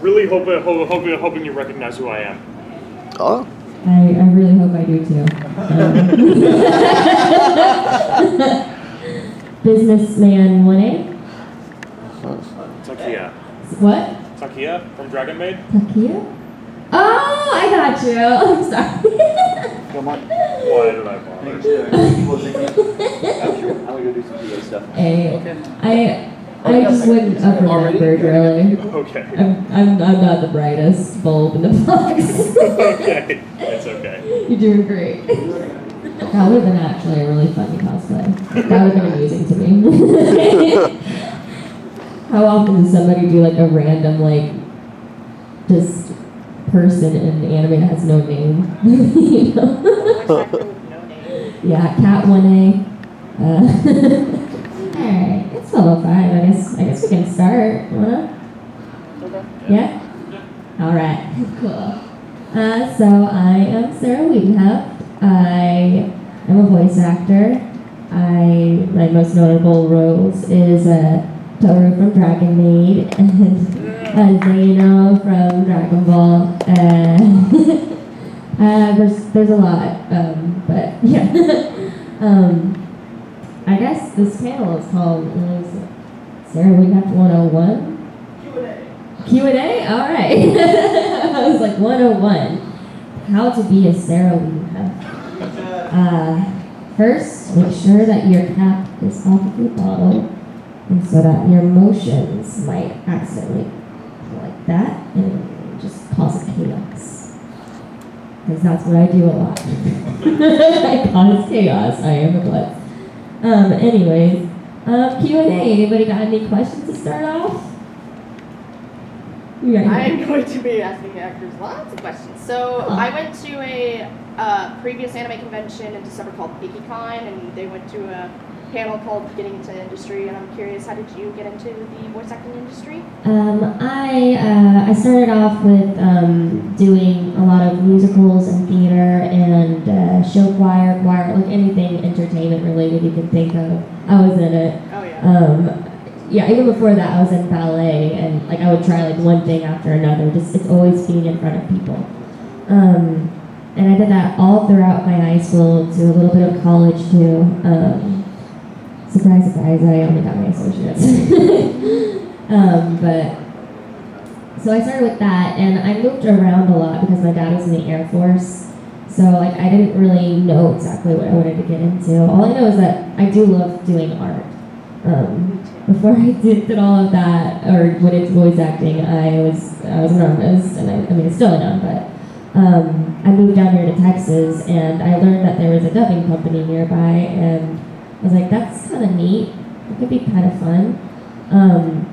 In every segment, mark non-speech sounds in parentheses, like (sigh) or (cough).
really hoping, ho- hoping, hoping you recognize who I am. Oh, I, I really hope I do too. Um, (laughs) Businessman 1A? Takiya. What? Takiya from Dragon Maid? Takiya? Oh, I got you. (laughs) I'm sorry. Come on. Why did I bother? (laughs) I'm gonna go do some PA stuff. Hey, Okay. I, I just wouldn't have Already? remembered really. Okay. I'm, I'm, I'm not the brightest bulb in the box. (laughs) okay. It's okay. You're doing great. That would have been actually a really funny cosplay. That would have been amusing to me. (laughs) How often does somebody do like a random like just person in anime that has no name? (laughs) you know? Yeah, cat one A. Uh, Alright, it's level five. I guess I guess we can start. You wanna? Okay. Yeah? Alright, cool. Uh, so I am Sarah Wiedenheft. I am a voice actor. I my most notable roles is uh, Tohru from Dragon Maid and (laughs) uh, Zeno from Dragon Ball. Uh, (laughs) uh, there's there's a lot, um, but yeah. (laughs) um, I guess this panel is called uh, Sarah Wiedenheft 101. Q&A? Q&A? All right. (laughs) I was like 101. How to be a Sarah Wiedenheft. Uh, first, make sure that your cap is off of your bottle and so that your motions might accidentally like that and just cause chaos. Because that's what I do a lot. (laughs) I cause chaos. I am a klutz. Um, anyways, um, Q&A. Anybody got any questions to start off? Got I am going to be asking actors lots of questions. So Huh. I went to a uh, previous anime convention in December called IkiCon, and they went to a panel called Getting into Industry. And I'm curious, how did you get into the voice acting industry? Um, I uh, I started off with um, doing a lot of musicals and theater and uh, show choir, choir, like anything entertainment related you can think of. I was in it. Oh yeah. Um, yeah, even before that, I was in ballet, and like I would try like one thing after another. Just it's always being in front of people. Um, and I did that all throughout my high school to a little bit of college too. Um, surprise, surprise! I only got my associates. (laughs) um, but so I started with that, and I moved around a lot because my dad was in the Air Force. So like I didn't really know exactly what I wanted to get into. All I know is that I do love doing art. Um, before (laughs) I did, did all of that, or went into voice acting, I was I was an artist, and I, I mean, I still am, but um, I moved down here to Texas, and I learned that there was a dubbing company nearby, and I was like, that's kind of neat. It could be kind of fun. Um,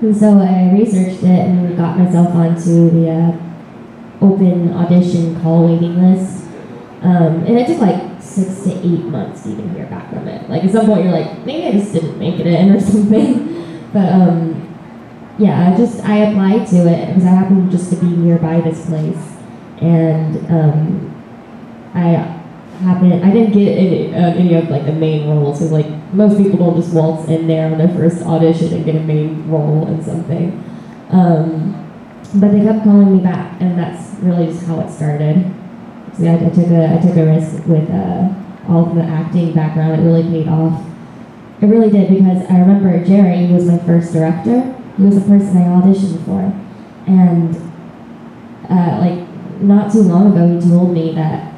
and so I researched it and got myself onto the uh, open audition call waiting list. Um, and it took like six to eight months to even hear back from it. Like at some point you're like, maybe I just didn't make it in or (laughs) something. But um, yeah, I just I applied to it because I happened just to be nearby this place, and um, I happened I didn't get any, uh, any of like the main roles because like most people don't just waltz in there on their first audition and get a main role in something. Um, but they kept calling me back, and that's really just how it started. So yeah, I, I took a I took a risk with uh, all of the acting background. It really paid off. It really did because I remember Jerry, was my first director. He was the person I auditioned for, and uh, like not too long ago, he told me that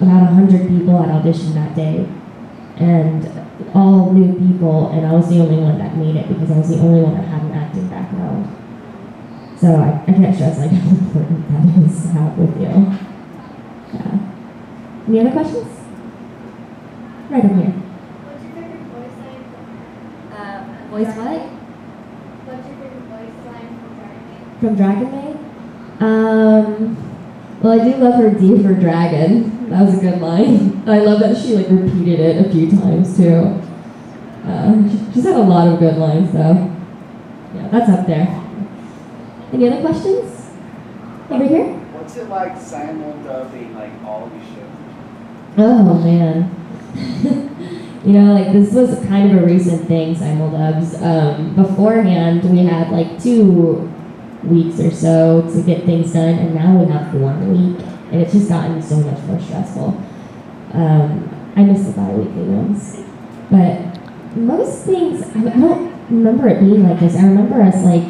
about a hundred people had auditioned that day, and all new people, and I was the only one that made it because I was the only one that had an acting background. So I, I can't stress like (laughs) how important that is to have with you. Yeah. Any other questions? Right over here. What's your favorite voice line Uh, voice what? what's your favorite voice line from Dragon Maid? From Dragon Maid? Um, well, I do love her D for Dragon. That was a good line. I love that she like repeated it a few times too. Uh, she's had a lot of good lines though. Yeah, that's up there. Any other questions? Over here? What's it like simul-dubbing like all these shows? Oh man. (laughs) you know, like this was kind of a recent thing, simuldubs. Um, beforehand, we had like two weeks or so to get things done, and now we have one week, and it's just gotten so much more stressful. Um, I miss the bi-weekly ones, but most things I, don't remember it being like this. I remember us like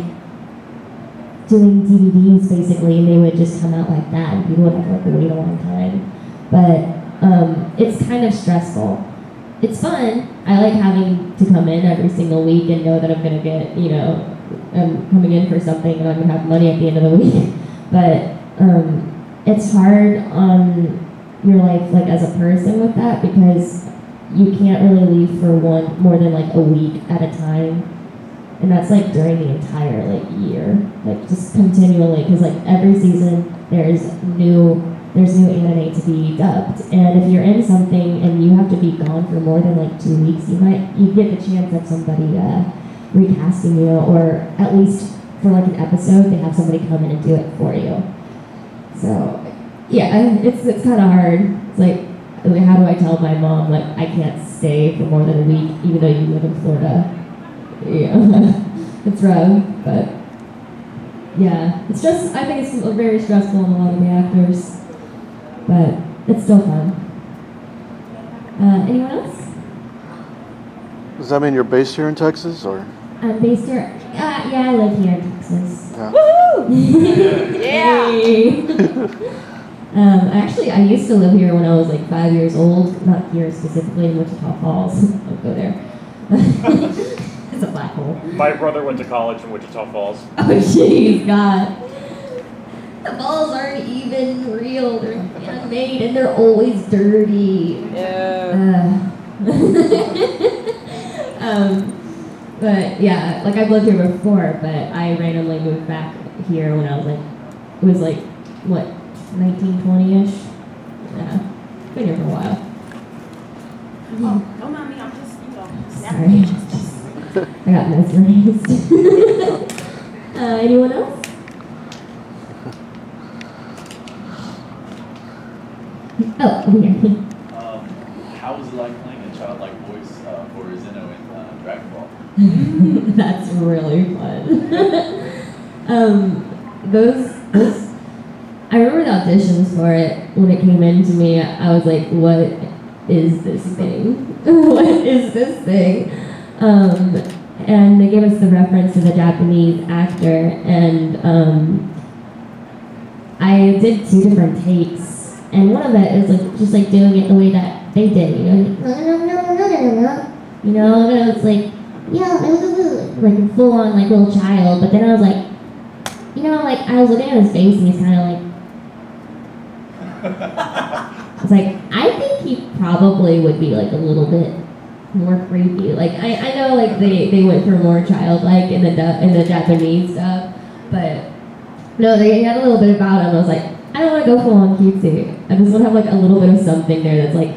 doing DVDs basically, and they would just come out like that, and people would have to like wait a long time. But um, it's kind of stressful. It's fun. I like having to come in every single week and know that I'm gonna get, you know, I'm coming in for something and I'm gonna have money at the end of the week. (laughs) But um, it's hard on your life, like as a person, with that because you can't really leave for one more than like a week at a time and that's like during the entire like year like just continually because like every season there's new there's new anime to be dubbed and if you're in something and you have to be gone for more than like two weeks you might you get the chance of somebody uh, recasting you or at least for like an episode they have somebody come in and do it for you so yeah it's it's kind of hard it's like how do I tell my mom like I can't stay for more than a week even though you live in Florida yeah, (laughs) it's rough, but yeah, it's just I think it's very stressful on a lot of the actors, but it's still fun. Uh, anyone else? Does that mean you're based here in Texas, or? I'm based here. Uh, yeah, I live here in Texas. Yeah. Woohoo! (laughs) Yeah. (laughs) Um, actually, I used to live here when I was like five years old. Not here specifically in Wichita Falls. (laughs) Don't go there. it's a black hole. My brother went to college in Wichita Falls. Oh jeez, God. The balls aren't even real. They're handmade and they're always dirty. Yeah. Uh, um, but yeah, like I've lived here before, but I randomly moved back here when I was like, it was like, what, 1920-ish? Yeah, been here for a while. Oh, don't mind me, I'm just, you know, Sorry. (laughs) I got mesmerized. (laughs) uh, anyone else? (laughs) Oh, over here. Um, how was it like playing a childlike voice uh, for Zeno in uh, Dragon Ball? (laughs) That's really fun. (laughs) um, those, those, I remember the auditions for it when it came in to me. I was like, what is this thing? (laughs) what is this thing? Um, and they gave us the reference to the Japanese actor, and um, I did two different takes, and one of it is like just like doing it the way that they did. You know, you know, and it's like yeah, I was like full on like little child, but then I was like, you know, like I was looking at his face and he's kind of like, (laughs) I was like, I think he probably would be like a little bit more creepy. Like I, I know like they, they went for more childlike in the in the Japanese stuff, but no, they had a little bit about him. I was like, I don't want to go full on cutesy. I just want to have like a little bit of something there that's like,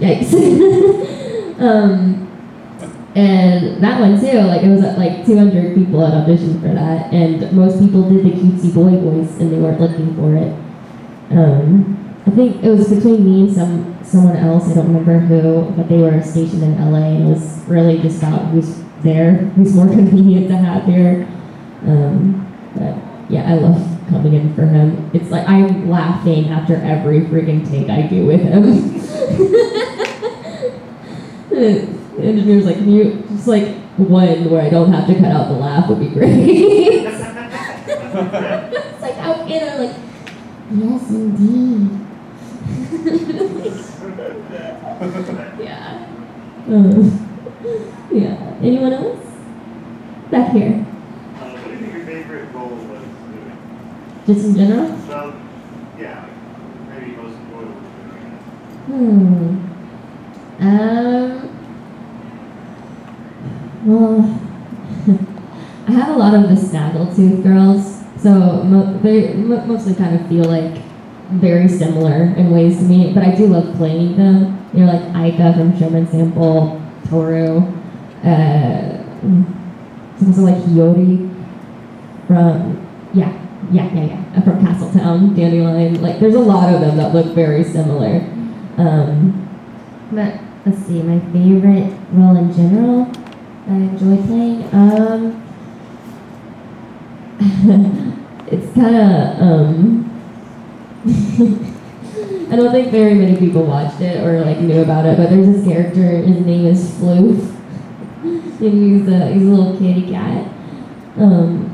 yikes. (laughs) um, and that one too, like it was like 200 people had auditioned for that, and most people did the cutesy boy voice, and they weren't looking for it. Um, I think it was between me and some someone else. I don't remember who, but they were stationed in LA, and it was really just about who's there, who's more (laughs) convenient to have here. Um, but yeah, I love coming in for him. It's like I'm laughing after every freaking take I do with him. (laughs) The engineer's like, can you just like one where I don't have to cut out the laugh would be great. (laughs) it's like out in I'm like, yes indeed. (laughs) yeah. Um, (laughs) yeah. Anyone else? Back here. Uh, what do you think your favorite role was doing? Just in general? Well, yeah, maybe most enjoyable Hmm. Um. Well, (laughs) I have a lot of the Snaggletooth girls, so mo- they mo- mostly kind of feel like very similar in ways to me, but I do love playing them. You know, like Aika from Shomin Sample, Tohru, uh, also like Hiyori from, yeah, yeah, yeah, yeah, uh, from Castletown, Dandelion. Like, there's a lot of them that look very similar. Um, but let's see, my favorite role in general I enjoy playing. Um, (laughs) it's kind of um. (laughs) I don't think very many people watched it or like knew about it, but there's this character. His name is Floof, (laughs) and he's a he's a little kitty cat. Um,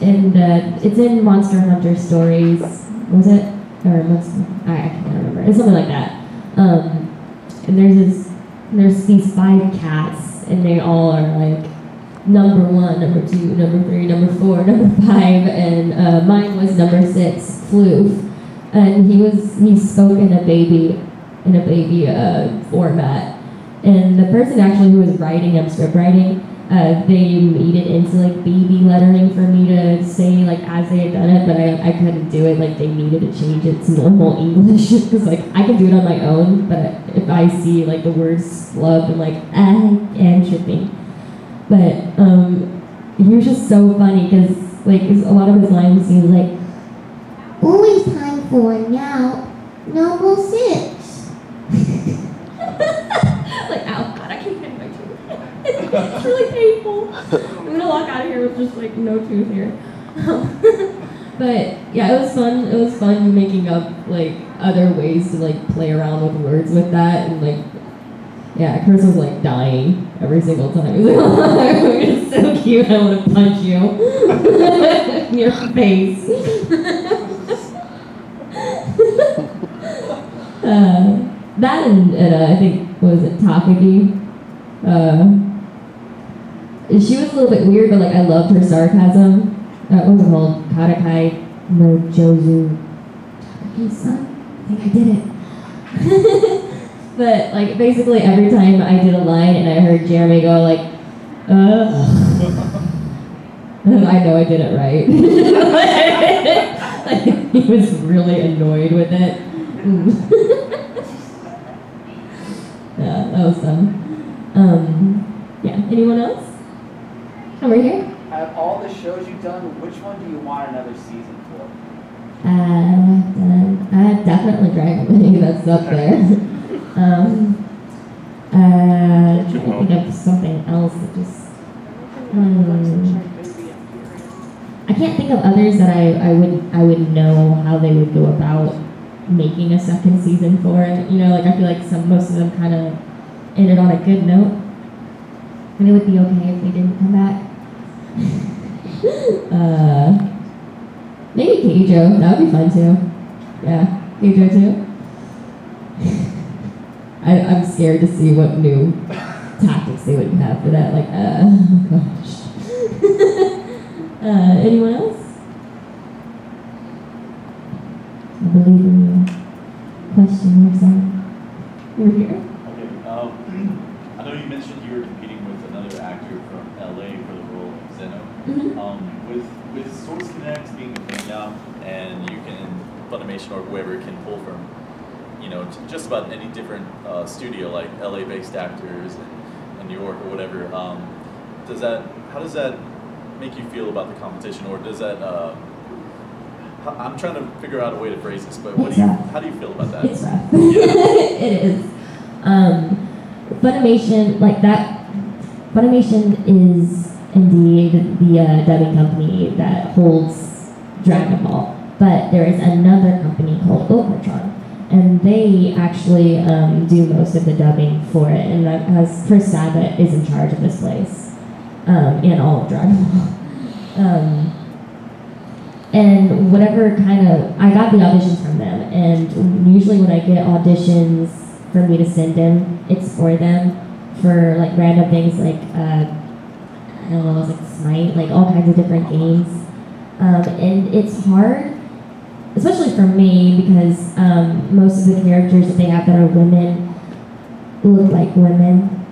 and uh, it's in Monster Hunter Stories. Was it or Monster? I, I can't remember. It's something like that. Um, and there's this there's these five cats, and they all are like number one, number two, number three, number four, (laughs) number five, and uh, mine was number six, Floof. And he was he spoke in a baby in a baby uh, format. And the person actually who was writing him, script writing, uh, they made it into like baby lettering for me to say like as they had done it, but I, I couldn't do it. Like they needed to change it to normal (laughs) English because like I can do it on my own, but if I see like the words love I'm like ah, and tripping. But um, he was just so funny because like a lot of his lines, was like, Always time for a nap. Number six. like ow, God, I can't get my tooth. It's really painful. I'm gonna walk out of here with just like no tooth here. (laughs) but yeah, it was fun. It was fun making up like other ways to like play around with words with that and like yeah, Chris was like dying every single time. He was like, oh, (laughs) you're so cute. I want to punch you (laughs) in your face. uh, that and, and uh, I think was it Takagi. Uh, she was a little bit weird, but like I loved her sarcasm. That was called? Karakai no Jozu Takagi-san? I think I did it. (laughs) but like basically every time I did a line and I heard Jeremy go like, (laughs) I know I did it right. (laughs) like, he was really annoyed with it. yeah, that was fun. Um, yeah, anyone else? Over here? Out of all the shows you've done, which one do you want another season for? Uh, done. Uh, definitely Dragon League, that's up there. um, uh, I think of something else that just. Hmm. I can't think of others that I, I would I would know how they would go about making a second season for it. You know, like I feel like some most of them kind of ended on a good note, and it would be okay if they didn't come back. Uh, maybe Keijo, that would be fun too. Yeah, Keijo too. I, I'm scared to see what new tactics they would have for that. Like, uh, oh gosh. (laughs) Uh, anyone else? I believe in you. Question yourself. Over here. Okay, um, I know you mentioned you were competing with another actor from LA for the role of Zeno. Mhm. Um, with with Source Connect being a thing now, and you can Or whoever can pull from, you know, just about any different uh, studio like LA-based actors and, and New York or whatever. Um, does that how does that make you feel about the competition, or does that? Uh, I'm trying to figure out a way to phrase this, but what do you rough. how do you feel about that? It's rough. (laughs) it is. Um, Funimation, like that, Funimation is indeed the uh, dubbing company that holds Dragon Ball. But there is another company called Okratron, and they actually um, do most of the dubbing for it. And that has Chris Sabat is in charge of this place, um, and all of Dragon Ball. (laughs) Um, and whatever kind of I got the auditions from them, and usually when I get auditions for me to send them, it's for them for like random things like uh, I don't know, like Smite, like all kinds of different games, um, and it's hard, especially for me because um, most of the characters that they have that are women look like women,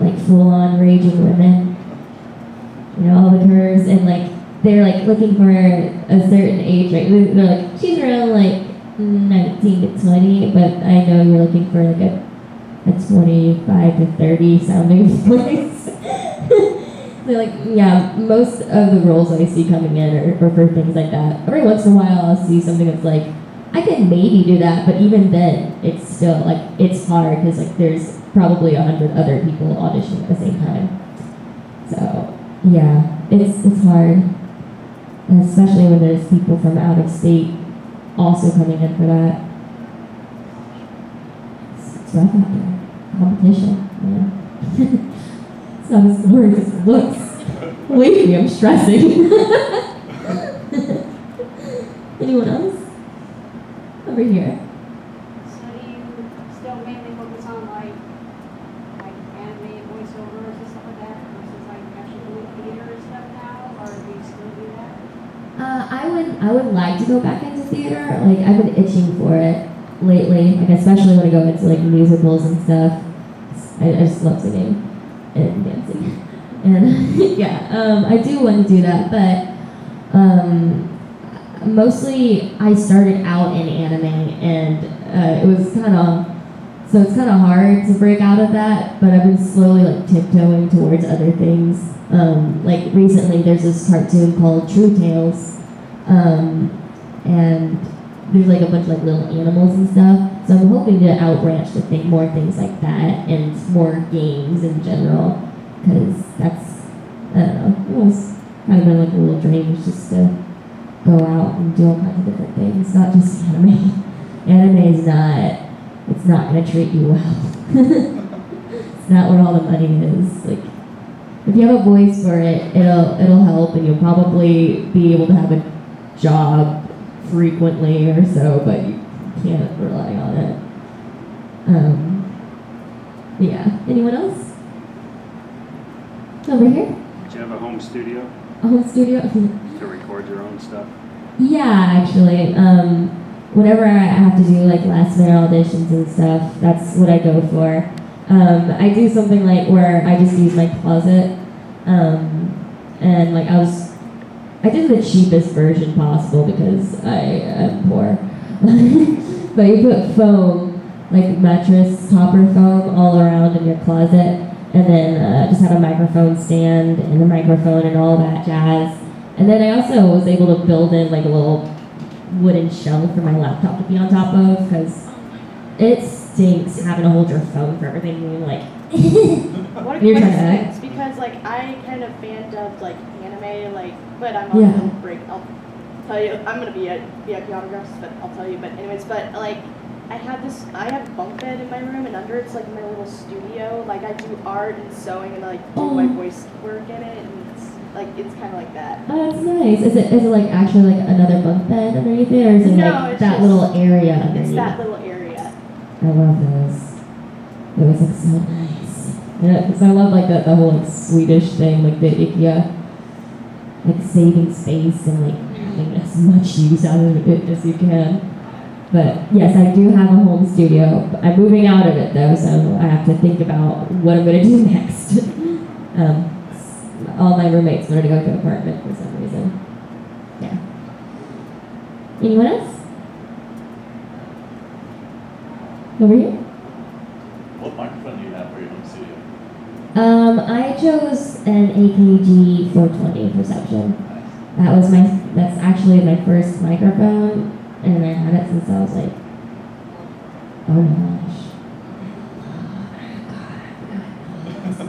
like full on raging women. You know all the curves and like they're like looking for a certain age, right? They're they're like, she's around like 19 to 20, but I know you're looking for like a, a 25 to 30 sounding (laughs) voice. Like, yeah, most of the roles I see coming in are, are for things like that. Every once in a while, I'll see something that's like, I can maybe do that, but even then, it's still like, it's hard because like there's probably a hundred other people auditioning at the same time. So, yeah, it's, it's hard. And especially when there's people from out of state also coming in for that. It's, rough out there. Competition, man. (laughs) it's not as hard as it looks. Believe me, I'm stressing. (laughs) Anyone else? Over here. So do you still mainly focus on like, like anime voiceovers and stuff like that versus like actually doing theater and stuff now, or do you still do that? Uh, I would I would like to go back into theater. Like I've been itching for it lately. Like especially when I go into like musicals and stuff. I, I just love singing and dancing. And (laughs) yeah, um, I do want to do that, but um, mostly I started out in anime, and uh, it was kind of so it's kind of hard to break out of that. But I've been slowly like tiptoeing towards other things. Um, like recently, there's this cartoon called True Tales, um, and there's like a bunch of like little animals and stuff. So I'm hoping to outbranch to think more things like that and more games in general, because that's I don't know, almost kind of been like a little dream is just to go out and do all kinds of different things, not just (laughs) anime. Anime is not, it's not gonna treat you well. (laughs) it's not where all the money is. Like, if you have a voice for it, it'll it'll help, and you'll probably be able to have a job frequently or so, but you can't rely on it. Um, yeah. Anyone else? Over here? Do you have a home studio A home studio? (laughs) to record your own stuff? Yeah, actually. Um, whenever I have to do like last minute auditions and stuff, that's what I go for. Um, I do something like where I just use my closet, um, and like I was, I did the cheapest version possible because I am poor. (laughs) but you put foam, like mattress topper foam, all around in your closet, and then uh, just had a microphone stand and a microphone and all that jazz. And then I also was able to build in like a little wooden shelf for my laptop to be on top of because it stinks having to hold your phone for everything. And like, (laughs) What a You're trying to coincidence, because like I kind of fanned of like anime, like, but I'm on Yeah. break. I'll tell you, I'm gonna be at VIP autographs, but I'll tell you. But anyways, but like, I have this, I have a bunk bed in my room, and under it's like my little studio. Like I do art and sewing, and like do my Oh. voice work in it, and it's like it's kind of like that. oh, that's nice. Is it is it like actually like another bunk bed underneath it, or is it No, like that just- little area underneath? It's that little area. I love those. was like so nice. Yeah, because I love like the, the whole like Swedish thing, like the IKEA, like saving space and like having as much use out of it as you can. But yes, I do have a home studio. I'm moving out of it though, so I have to think about what I'm gonna do (laughs) next. um, all my roommates wanted to go to an apartment for some reason. Yeah. Anyone else? Over here. What microphone do you have for your home? Um, I chose an AKG 420 Perception. That was my, that's actually my first microphone, and I had it since I was like, oh my gosh.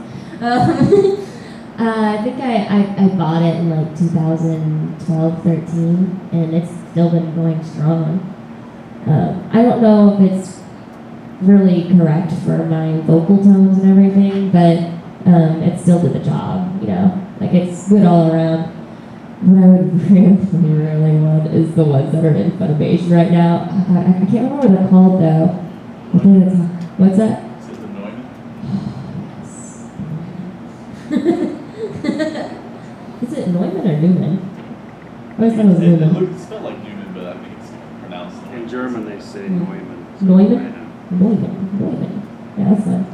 (laughs) Um, (laughs) uh, I think I, I, I bought it in like 2012, 13, and it's still been going strong. Um, I don't know if it's really correct for my vocal tones and everything, but um, it still did the job, you know. Like it's good all around. What I would (laughs) really, really want is the ones that are in Funimation right now. I, I can't remember what they're called though. I think it's, what's that? Is it the Neumann? (laughs) is it Neumann or Newman? I always thought it was It, it Newman. looks it's spelled like Newman, but I think it's pronounced Neumann. In German, they say Hmm. Neumann. Neumann? Neumann. Neumann. Yeah, that's fine.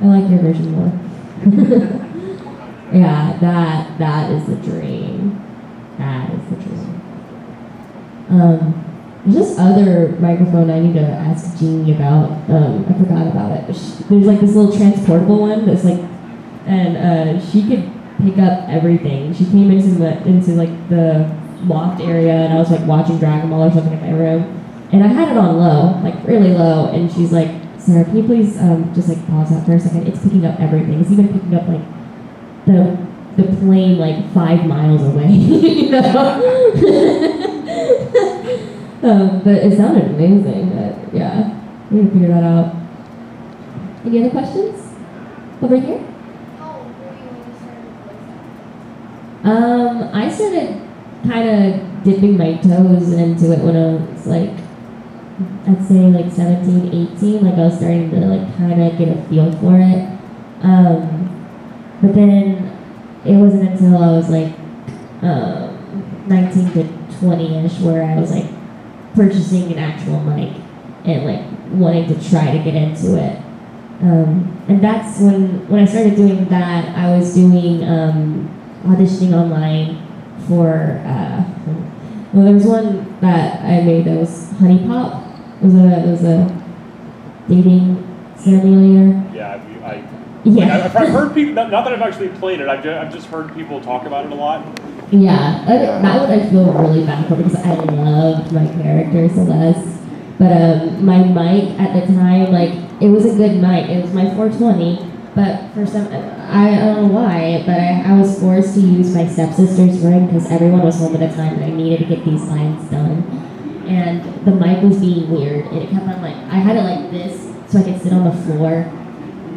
I like your version more. (laughs) yeah, that that is the dream. That is the dream. Um, there's this other microphone I need to ask Jeannie about. Um, I forgot about it. There's like this little transportable one that's like, and uh, she could pick up everything. She came into the into like the loft area, and I was like watching Dragon Ball or something in my room, and I had it on low, like really low, and she's like, Sarah, can you please um, just like pause that for a second? It's picking up everything. It's even picking up like the the plane like five miles away. (laughs) you know? (laughs) um, but it sounded amazing. But yeah, we're gonna figure that out. Any other questions? Over here? How old were you when you started Um, I started kind of dipping my toes into it when I was like, I'd say like 17, 18. Like I was starting to like kind of get a feel for it. Um, but then it wasn't until I was like um, 19 to 20ish where I was like purchasing an actual mic and like wanting to try to get into it. Um, and that's when when I started doing that, I was doing um, auditioning online for. Uh, well, there was one that I made that was HuniePop. It was a it was a dating simulator. Yeah, I, I, Yeah. like, I've, I've heard people. Not, not that I've actually played it. I've just, I've just heard people talk about it a lot. Yeah, I, that one I feel really bad for because I loved my character Celeste. But um, my mic at the time, like, it was a good mic. It was my 420. But for some, I, I don't know why, but I, I was forced to use my stepsister's room because everyone was home at the time and I needed to get these lines done. And the mic was being weird. And it kept on like, I had it like this so I could sit on the floor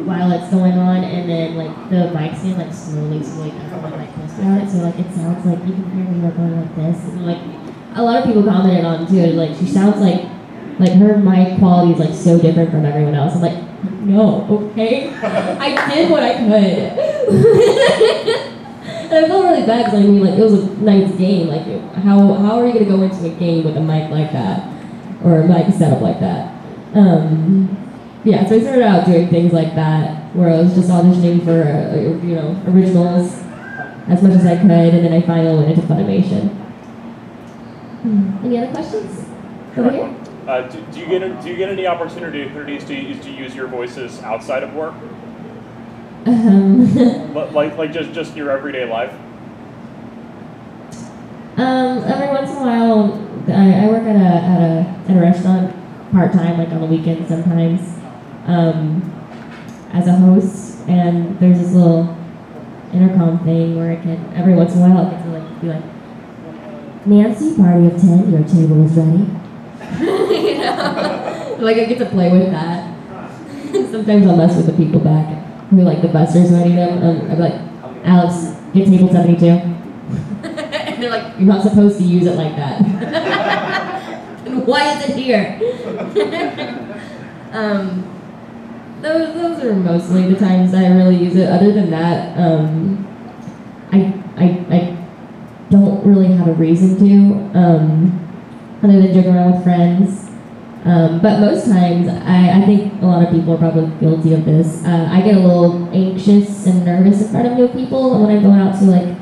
while it's going on, and then like the mic stand like slowly, slowly of like closer at it, so like it sounds like you can hear me like going like this, and like a lot of people commented on too, like she sounds like like her mic quality is like so different from everyone else. I'm like, no, okay, (laughs) I did what I could. (laughs) And I felt really bad because I mean, like, it was a nice game. Like, how, how are you going to go into a game with a mic like that? Or a mic setup like that? Um, yeah, so I started out doing things like that, where I was just auditioning for, uh, you know, originals as much as I could, and then I finally went into Funimation. Hmm, Any other questions? Over here? Uh, do, do you get do you get any opportunities to to use your voices outside of work, Um, (laughs) like like just just your everyday life? Um, every once in a while, I, I work at a at a at a restaurant part time, like on the weekends sometimes, um, as a host. And there's this little intercom thing where I can every once in a while I get to like be like, Nancy, party of ten, your table is ready. you (laughs) know, (laughs) like I get to play with that. Sometimes I'll mess with the people back who like the busters writing them. Um, I'll be like, Alex, get table seventy two. (laughs) and they're like, you're not supposed to use it like that. (laughs) and why is it here? (laughs) um, those, those are mostly the times I really use it. Other than that, um, I, I, I don't really have a reason to, um, other than joking around with friends. Um, but most times, I, I think a lot of people are probably guilty of this. Uh, I get a little anxious and nervous in front of new people when I'm going out to like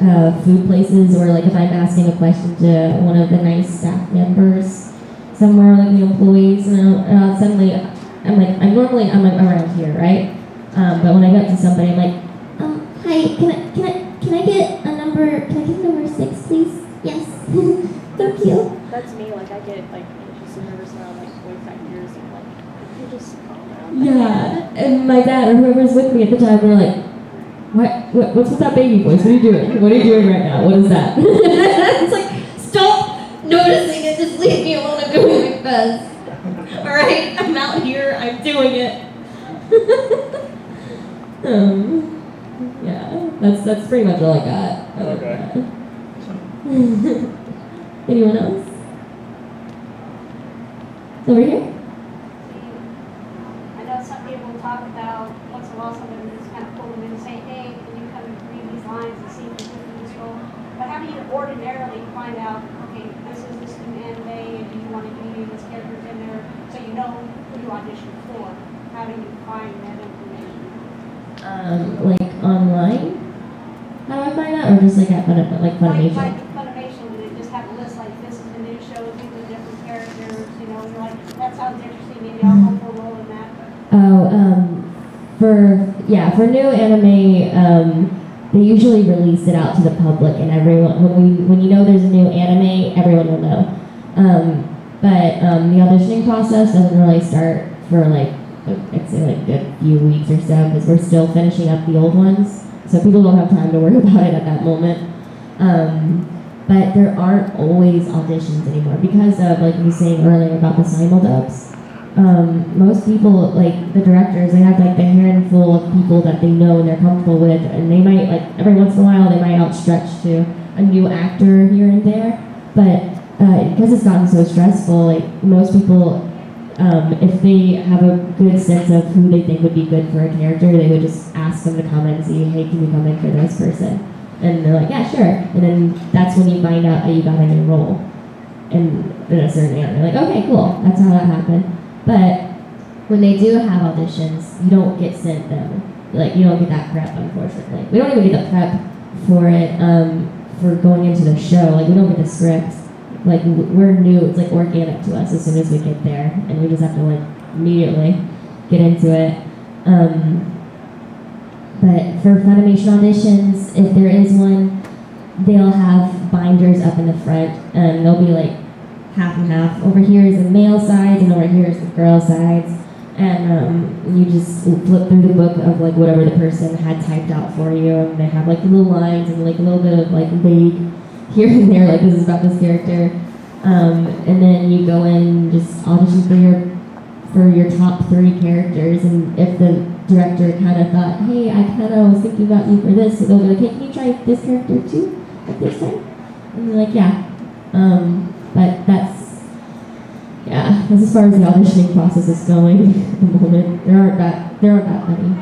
uh, food places or like if I'm asking a question to one of the nice staff members somewhere, like the employees, and, I'll, and suddenly, I'm like, I'm normally I'm like around here, right? Um, but when I get to somebody, I'm like, um, hi, can I can I can I get a number? Can I get number six, please? Yes. (laughs) Thank you. That's me. Like I get like anxious and like voice actors and like you just calm down. Yeah, and my dad or whoever's with me at the time, they're like, what, what, what's with that baby voice? What are you doing? What are you doing right now? What is that? (laughs) it's like, stop noticing it. Just leave me alone. I'm doing my best. (laughs) All right, I'm out here. I'm doing it. (laughs) um, yeah, that's that's pretty much all I got. other than that. Anyone else? Over here. I know some people talk about once in a while someone just kind of pull them in and say, hey, can you come and read these lines and see if you fit this role? But how do you ordinarily find out, okay, this is this new anime and do you want to do these characters in there so you know who you audition for? How do you find that information? Um, like online? How do I find that, or just like at like Like, Funimation? like Funimation, they just have a list like this is the new show, these are the different characters, you know, and you're like, sounds interesting, maybe I'll in that. Oh, um, for yeah, for new anime, um, they usually release it out to the public, and everyone when we when you know there's a new anime, everyone will know. Um, but um, the auditioning process doesn't really start for like I'd say like a few weeks or so because we're still finishing up the old ones. so people don't have time to worry (laughs) about it at that moment. Um, but there aren't always auditions anymore because of like you saying earlier about the simuldubs. Um, most people, like the directors, they have like the handful of people that they know and they're comfortable with, and they might like every once in a while they might outstretch to a new actor here and there. But uh, because it's gotten so stressful, like most people, um, if they have a good sense of who they think would be good for a character, they would just ask them to come and see, hey, can you come in for this person? And they're like, yeah, sure. And then that's when you find out that you got a new role in, in a certain area. Like, okay, cool. That's how that happened. But when they do have auditions, you don't get sent them. Like, you don't get that prep, unfortunately. We don't even get the prep for it um, for going into the show. Like, we don't get the script. Like, we're new. It's like organic to us as soon as we get there, and we just have to like immediately get into it. Um, but for Funimation auditions, if there is one, they'll have binders up in the front, and they'll be like half and half. Over here is the male sides, and over here is the girl sides. And um, you just flip through the book of like whatever the person had typed out for you, and they have like little lines and like a little bit of like vague here and there, like this is about this character. Um, and then you go in just audition for your for your top three characters, and if the director kind of thought, hey, I kind of was thinking about you for this, so they'll be like, hey, can you try this character too at this time? And they're like, yeah. Um, but that's, yeah, that's as far as the auditioning process is going (laughs) at the moment. There aren't that, there aren't that many.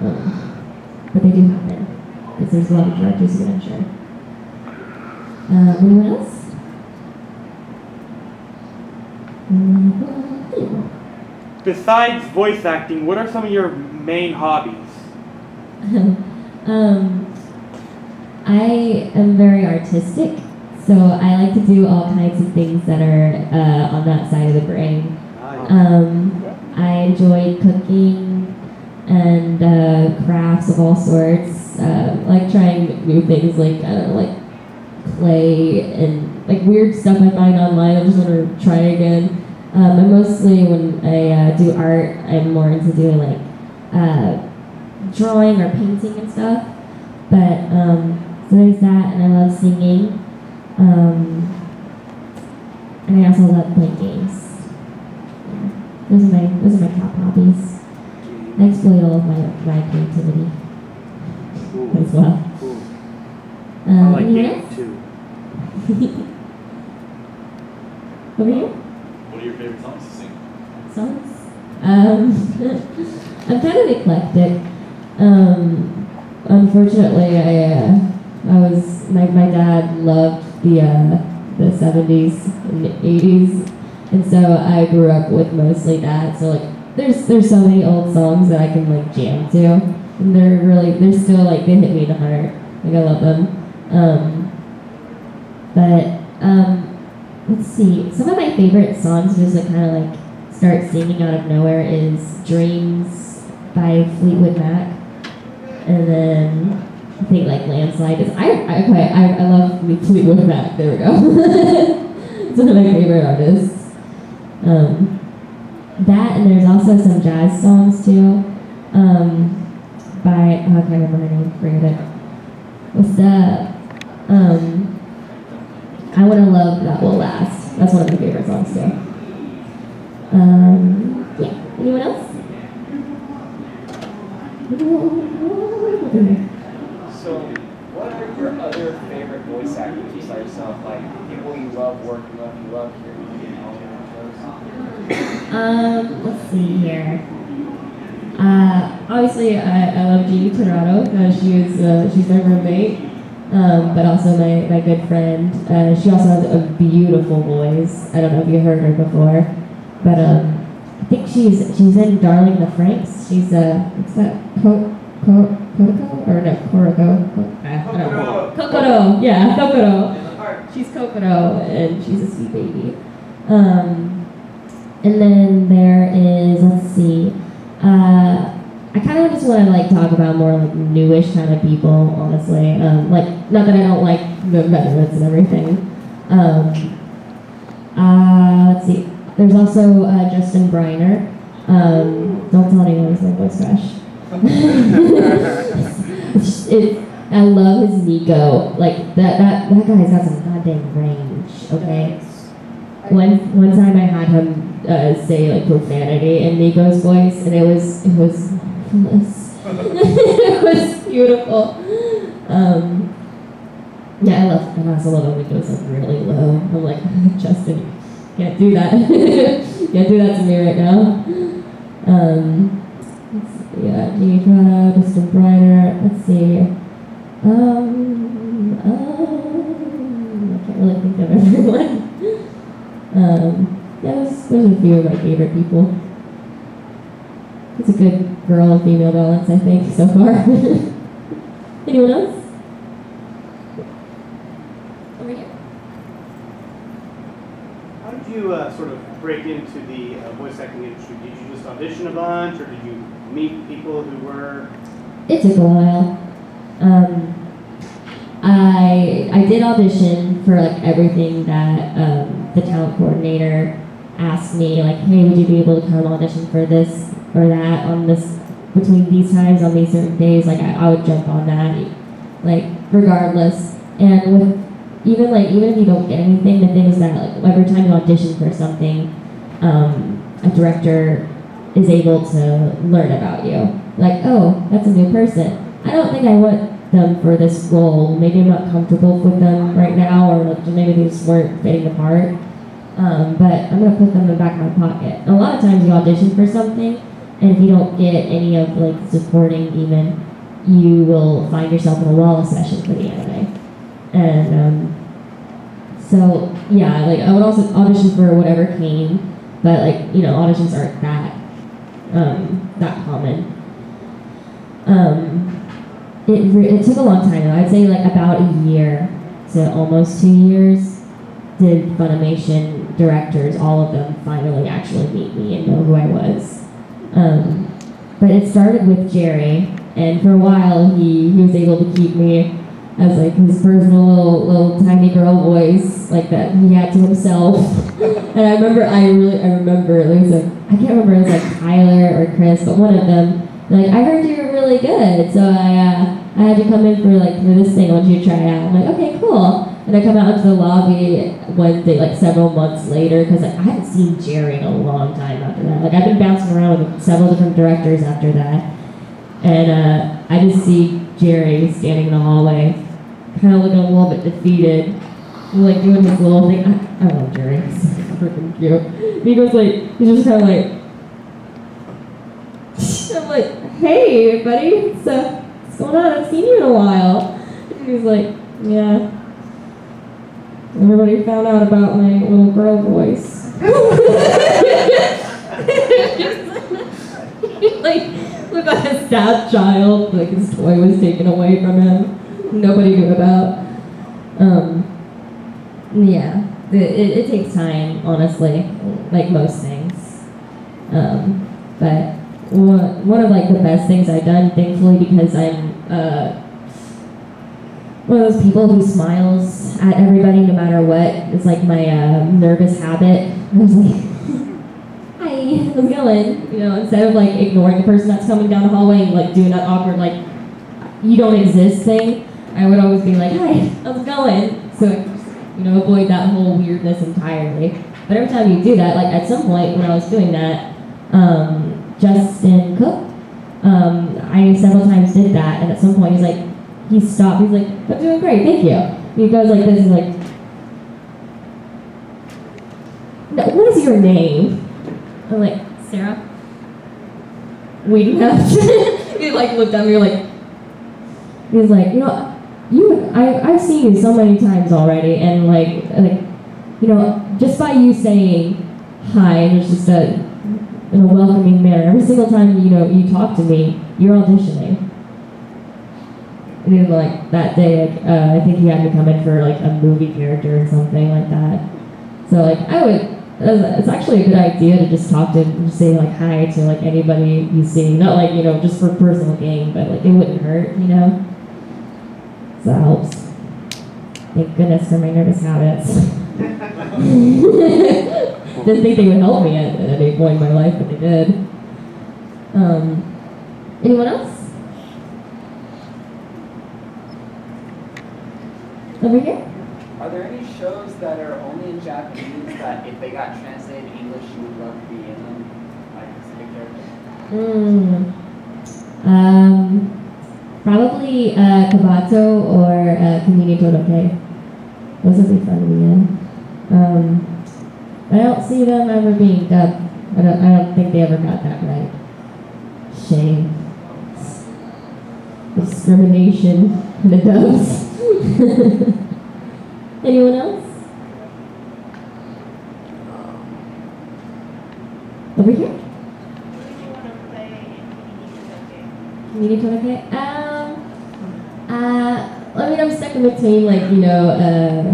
Um, but they do happen, because there's a lot of directors who get unsure. Uh, anyone else? Mm, Besides voice acting, what are some of your main hobbies? (laughs) um, I am very artistic, so I like to do all kinds of things that are uh, on that side of the brain. Um, I enjoy cooking and uh, crafts of all sorts, uh, like trying new things like I don't know, like clay and like weird stuff I find online. I just want to try again. Um, and mostly when I uh, do art, I'm more into doing like uh, drawing or painting and stuff. But um, so there's that, and I love singing. Um, and I also love playing games. Yeah. Those are my those are my top hobbies. I exploit all of my my creativity as well. Cool. Uh, I like games too. (laughs) Over here. What are your favorite songs to sing? songs. Um, (laughs) I'm kind of eclectic. Um, unfortunately, I uh, I was my, my dad loved the uh, the 70s and 80s, and so I grew up with mostly that. So like, there's there's so many old songs that I can like jam to, and they're really they're still like they hit me in the heart. Like I love them. Um, but um, let's see. Some of my favorite songs, just like kind of like start singing out of nowhere, is "Dreams" by Fleetwood Mac, and then I think like "Landslide" is. I, I okay. I, I love Fleetwood Mac. There we go. (laughs) it's one of my favorite artists. Um, that and there's also some jazz songs too. Um, by oh, I can't remember her name. Forget it. What's up? Um, I Wanna Love That Will Last. That's one of my favorite songs too. Um, yeah. Anyone else? So, what are your other favorite voice actors besides yourself? Like people you love working with, you love hearing in all shows? Um, let's see here. Uh, obviously, I, I love Jeannie Tirado because she is uh, she's my roommate, um, but also my, my good friend. Uh, she also has a beautiful voice. I don't know if you heard her before, but um, I think she's she's in Darling the Franxx. She's uh, what's that? Co- Co- Coco or no Corico? Co- I don't know. Kokoro. Yeah, Kokoro. She's Kokoro, and she's a sweet baby. Um, and then there is, let's see, uh, I kind of just want to like talk about more like newish kind of people, honestly. Um, like, not that I don't like the veterans and everything. Um, uh, let's see, there's also uh, Justin Briner. Um, don't tell anyone my voice crush. it, I love his Nico. Like that that that guy's got some goddamn range. Okay. One one time I had him uh, say like profanity in Nico's voice, and it was it was (laughs) it was beautiful. Um, yeah, I love and I when it goes like really low. I'm like (laughs) Justin, can't do that. (laughs) can't do that to me right now. Um, yeah, Nidra, Mr. Brighter. Let's see. Um, um, I can't really think of everyone. Um, there's, there's a few of my favorite people. It's a good girl and female balance, I think, so far. (laughs) Anyone else? Over here. How did you uh, sort of break into the uh, voice acting industry? Did you just audition a bunch, or did you meet people who were? It took a while. Um, I I did audition for like everything that um, the talent coordinator asked me, like, hey, would you be able to come audition for this or that on this between these times on these certain days? Like, I, I would jump on that, like, regardless. And with even like even if you don't get anything, the thing is that like every time you audition for something, um, a director is able to learn about you. Like, oh, that's a new person. I don't think I want them for this role. Maybe I'm not comfortable with them right now, or like maybe they just weren't fitting the part. Um, but I'm gonna put them in the back of my pocket. A lot of times you audition for something, and if you don't get any of like supporting even, you will find yourself in a walla, session for the anime. And um, so yeah, like I would also audition for whatever came, but like you know auditions aren't that um, that common. Um, it, it took a long time though. I'd say like about a year to almost two years. Did Funimation directors, all of them, finally actually meet me and know who I was. Um, but it started with Jerry, and for a while he, he was able to keep me as like his personal little, little tiny girl voice, like that he had to himself. (laughs) and I remember, I really, I remember it was like I can't remember it was like Tyler or Chris, but one of them. Like I heard you were really good, so I uh, I had to come in for like for this thing. I want you to try out. I'm like, okay, cool. And I come out into the lobby one day, like several months later, because like, I hadn't seen Jerry in a long time after that. Like I've been bouncing around with several different directors after that, and uh, I just see Jerry standing in the hallway, kind of looking a little bit defeated, like doing this little thing. I, I love Jerry. (laughs) He's so freaking cute. He goes like, he's just kind of like. (laughs) I'm like, hey, buddy, so what's going on? I've seen you in a while. And he's like, yeah. Everybody found out about my little girl voice. (laughs) like, look at a sad child. Like his toy was taken away from him. Nobody knew about. Um, yeah, it, it, it takes time, honestly, like most things. Um, but one, one of like the best things I've done, thankfully, because I'm uh, one of those people who smiles at everybody no matter what. It's like my uh, nervous habit. I was like, (laughs) hi, how's it going? You know, instead of like ignoring the person that's coming down the hallway and like doing that awkward like you don't exist thing, I would always be like, hi, how's it going? So you know, avoid that whole weirdness entirely. But every time you do that, like at some point when I was doing that, um, Justin Cook, um, I several times did that, and at some point he's like, he stopped. He's like, I'm doing great, thank you. He goes like this, he's like, no, what is your name? I'm like, Sarah. We have (laughs) he like looked at me like, he's like, you know, you, I, I've seen you so many times already, and like, like, you know, just by you saying hi, and it's just a, in a welcoming manner. Every single time you know you talk to me, you're auditioning. Like that day, like, uh, I think he had me come in for like a movie character or something like that. So like I would, it's actually a good idea to just talk to, just say like hi to like anybody you see. Not like you know just for personal gain, but like it wouldn't hurt, you know. So that helps. Thank goodness for my nervous habits. (laughs) Didn't think they would help me at, at any point in my life, but they did. Um, anyone else? Over here. Are there any shows that are only in Japanese that if they got translated in English, you would love to be in them? Like specific characters? Mm. Um, probably uh, Kabato or uh, Kimi ni Todoke. Those would be fun to be in. Um, I don't see them ever being dubbed. I don't, I don't think they ever got that right. Shame. Discrimination in the dubs. (laughs) Anyone else? Over here? Kimi ni Todoke? Um, uh, I mean, I'm stuck in between, like, you know, uh,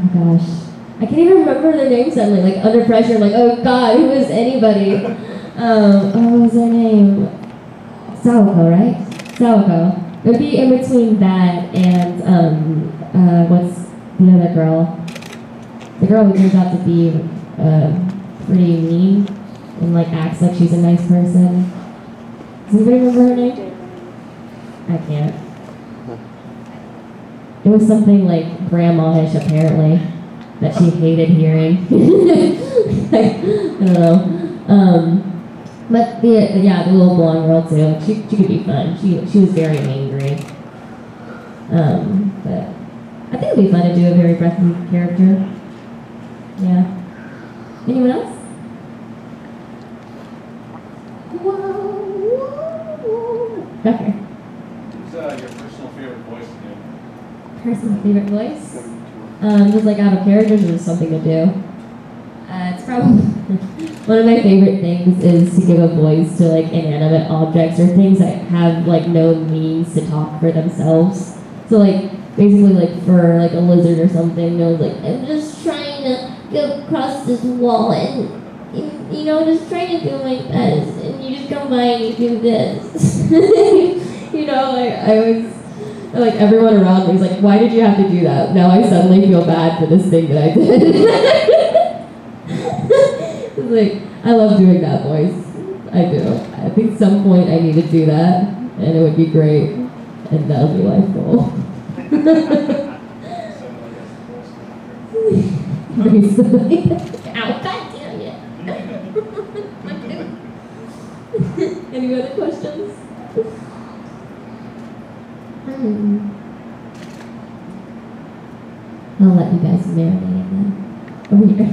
oh gosh. I can't even remember their name suddenly, like, under pressure, like, oh god, who is anybody? (laughs) Um, oh, what was their name? Sawako, right? Sawako. It would be in between that and, um, uh, what's the other girl? The girl who turns out to be, uh, pretty mean and, like, acts like she's a nice person. Does anybody remember her name? I can't. It was something like grandma-ish apparently that she hated hearing. (laughs) I don't know. Um, but the yeah, the little blonde girl too. She she could be fun. She she was very angry. Um, but I think it'd be fun to do a very breathy character. Yeah. Anyone else? Back here. Who's uh, your personal favorite voice to do? Personal favorite voice? Um, just like out of character, just something to do. Uh, it's probably (laughs) one of my favorite things is to give a voice to like inanimate objects or things that have like no means to talk for themselves. So like basically like for like a lizard or something, you know, like I'm just trying to go across this wall and you know just trying to do my best, and you just come by and you do this. (laughs) you know, like I was like everyone around me is like, why did you have to do that? Now I suddenly feel bad for this thing that I did. (laughs) like I love doing that voice. I do. I think some point I need to do that, and it would be great, and that would be life goal. Basically. Ow, god damn it. (laughs) Any other questions? Hmm. I'll let you guys marinate in that. Over here.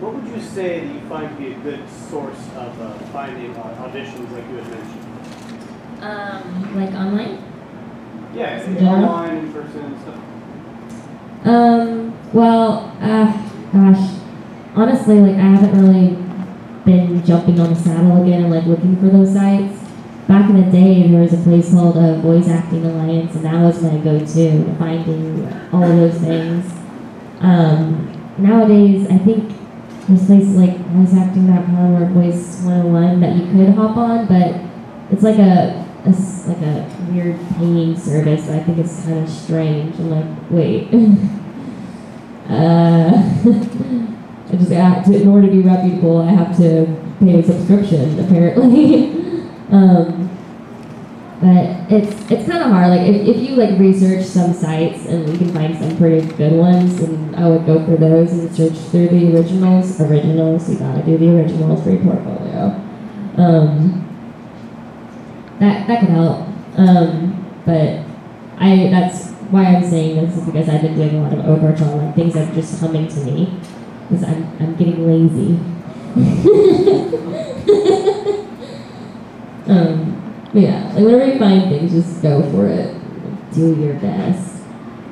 What would you say that you find to be a good source of uh, finding uh, auditions like you had mentioned? Um, like online? Yeah, In online, in person, and stuff. Um, well, uh, gosh, honestly, like I haven't really been jumping on the saddle again and like looking for those sites. Back in the day, there was a place called uh, Voice Acting Alliance, and that was my go-to to finding all of those things. Um, nowadays, I think there's places like voiceacting.com or Voice 101 that you could hop on, but it's like a, a like a weird paying service. I think it's kind of strange. I'm like, wait. (laughs) uh, (laughs) I just have to, in order to be reputable, I have to pay a subscription apparently. (laughs) um, but it's it's kind of hard. Like if, if you like research some sites and you can find some pretty good ones, and I would go for those and search through the originals. Originals, you gotta do the originals for your portfolio. Um, that that could help. Um, but I that's why I'm saying this is because I've been doing a lot of on like things are just coming to me because I'm I'm getting lazy. (laughs) um, yeah, like whenever you find things, just go for it. Do your best,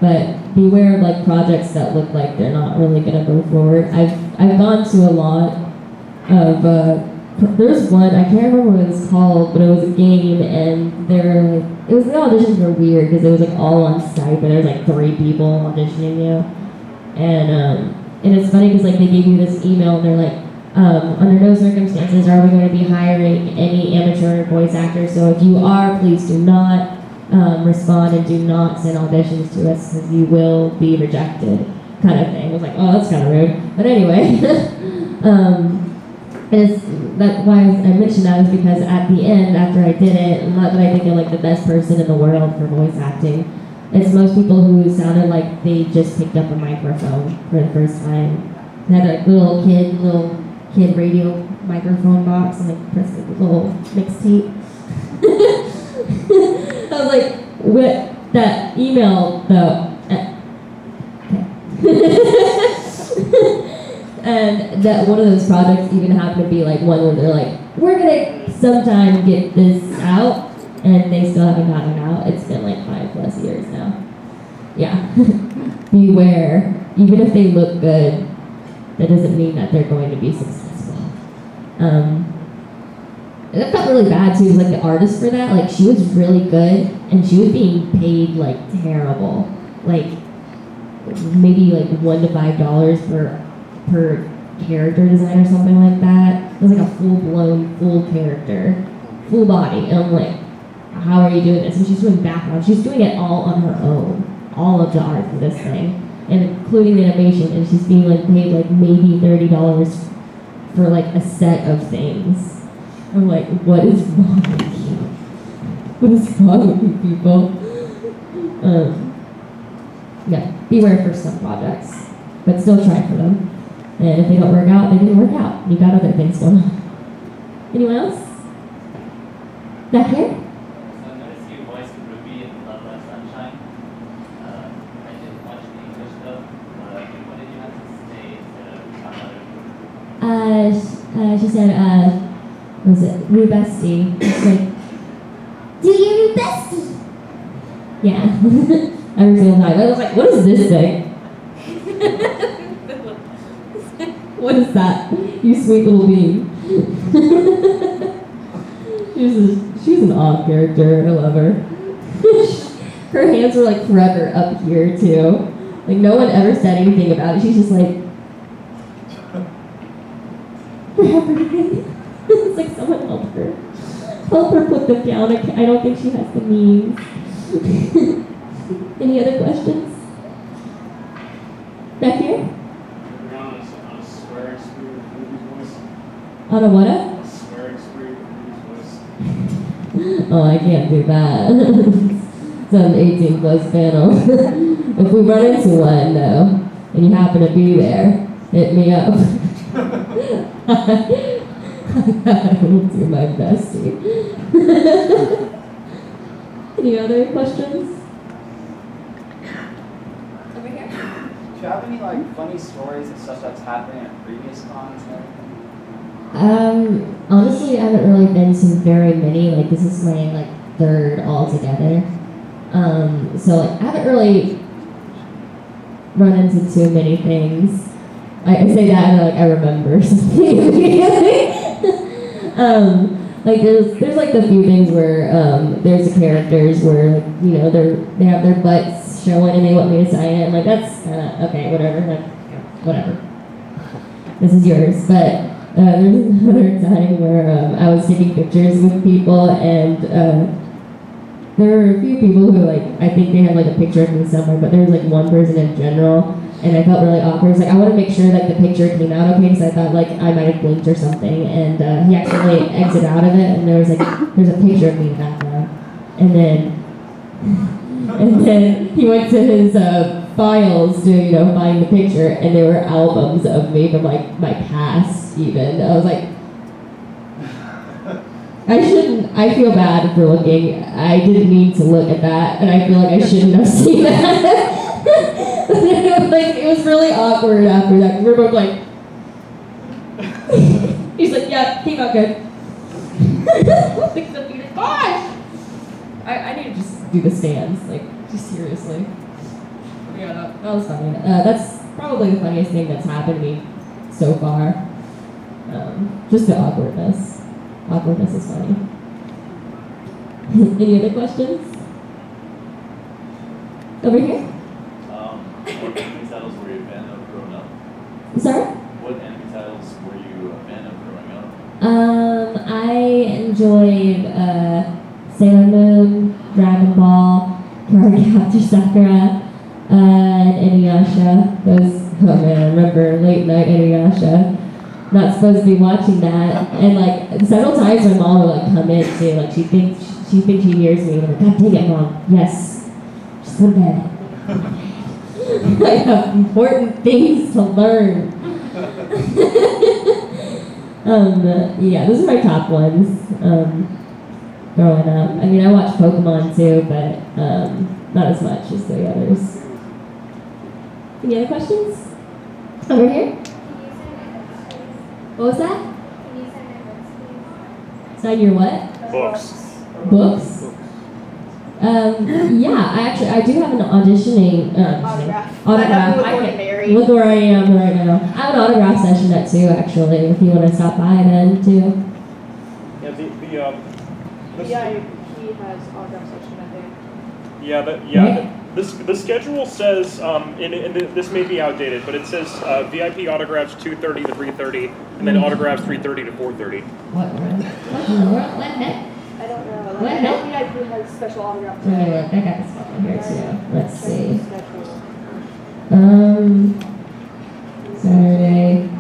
but beware of like projects that look like they're not really gonna go forward. I've I've gone to a lot of. Uh, there's one I can't remember what it was called, but it was a game, and there like it was the auditions were weird because it was like all on Skype, and there was like three people auditioning you, and um, and it's funny because like they gave you this email, and they're like, um, under no circumstances are we going to be hiring any amateur voice actors. So if you are, please do not um, respond and do not send auditions to us because you will be rejected, kind of thing. I was like, oh, that's kind of rude, but anyway. (laughs) um, it's that why I mentioned that is because at the end, after I did it, not that I think I'm like the best person in the world for voice acting, It's most people who sounded like they just picked up a microphone for the first time. They had a little kid, little kid radio microphone box and like pressed a little mixtape. (laughs) I was like, what that email though. uh, okay. (laughs) and that one of those projects even happened to be like one where they're like, we're gonna sometime get this out, and they still haven't gotten it out. It's been like five plus years now. Yeah. (laughs) Beware. Even if they look good, that doesn't mean that they're going to be successful. Um, and I felt really bad too, like the artist for that, like she was really good, and she was being paid like terrible, like maybe like one to five dollars per per character design or something like that. It was like a full blown full character, full body, and I'm like, how are you doing this? And she's doing background. She's doing it all on her own, all of the art for this thing, and including the animation. And she's being like paid like maybe thirty dollars for like a set of things. I'm like, what is wrong with you? What is wrong with you people? Um, yeah, beware for some projects, but still try for them. And if they don't work out, they didn't work out. You got other things going on. Anyone else? Back here? So I noticed you voiced Ruby in Love Live Sunshine. Uh, I didn't watch the English dub, but what did you have to say to talk about it? Uh, uh, she said, uh, what was it like, do you Rubesty? Yeah. Every single time. I was like, what is this thing? (laughs) what is that? You sweet little bean. she's, a, she's an odd character. I love her. (laughs) her hands were like forever up here too. Like no one ever said anything about it. She's just like forever. (laughs) it's like someone help her. Help her put them down. I, I don't think she has the means. (laughs) Any other questions? Back here? You're on a, on a swearing spree with Ruby's voice. On a what? A swearing spree with Ruby's voice. Oh, I can't do that. (laughs) it's an 18 plus panel. (laughs) if we run into one, though, and you happen to be there, hit me up. I (laughs) will do my best. Any other questions? Over here? Do you have any like funny stories of stuff that's happened at previous cons and everything? Um, honestly, I haven't really been to very many. Like, this is my like third altogether. Um, so like, I haven't really run into too many things. I, I say that and like I remember (laughs) something um, like there's there's like the few things where um, there's the characters where like, you know they're they have their butts showing and they want me to sign it. I'm like that's kind of okay, whatever, like whatever. This is yours, but. Uh, (laughs) there was another time where um, I was taking pictures with people, and uh, there were a few people who, like, I think they had like a picture of me somewhere, but there was like one person in general, and I felt really awkward. It's like I want to make sure that the picture came out okay, because I thought like I might have blinked or something, and uh, he actually exited out of it, and there was like there's a picture of me in background, and then (laughs) and then he went to his uh, files to you know find the picture, and there were albums of me from like my past. Even I was like, (sighs) I shouldn't. I feel bad for looking. I didn't mean to look at that, and I feel like I shouldn't have (laughs) seen that. (laughs) like it was really awkward after that. We were both like, (laughs) he's like, yeah, came out good. like gosh. I, I need to just do the stands, like, just seriously. Yeah, that, that was funny. Uh, that's probably the funniest thing that's happened to me so far. Um, just the awkwardness. Awkwardness is funny. (laughs) Any other questions? Over here? Um, what anime titles were you a fan of growing up? Sorry? What anime titles were you a fan of growing up? Um, I enjoyed uh, Sailor Moon, Dragon Ball, Cardcaptor Sakura, uh, and Inuyasha. Those, oh man, I remember late night Inuyasha. Not supposed to be watching that, and like several times my mom would like come in too. Like she thinks she thinks she hears me, I'm like, God dang it, mom, yes, just forget it. I have important things to learn. (laughs) um, yeah, those are my top ones. Um, growing up. I mean, I watched Pokemon too, but um, not as much as the others. Any other questions? Over here? What was that? Sign your what? Books. Books? Um, yeah, I actually I do have an auditioning uh, Autograph. autograph. Look I where can- Mary. look where I am right now. I have an autograph session at two actually. If you want to stop by then too. Yeah, the, the um, this, Yeah, he has autograph session I think. yeah, but yeah, Right. The, this the schedule says, um, and, and this may be outdated, but it says uh, VIP autographs 2:30 to 3:30, and then autographs 3:30 to 4:30. What? What in? What? I don't know. What? I know VIP has special autograph Let me look. I got this one here too. Let's see. Um, Saturday,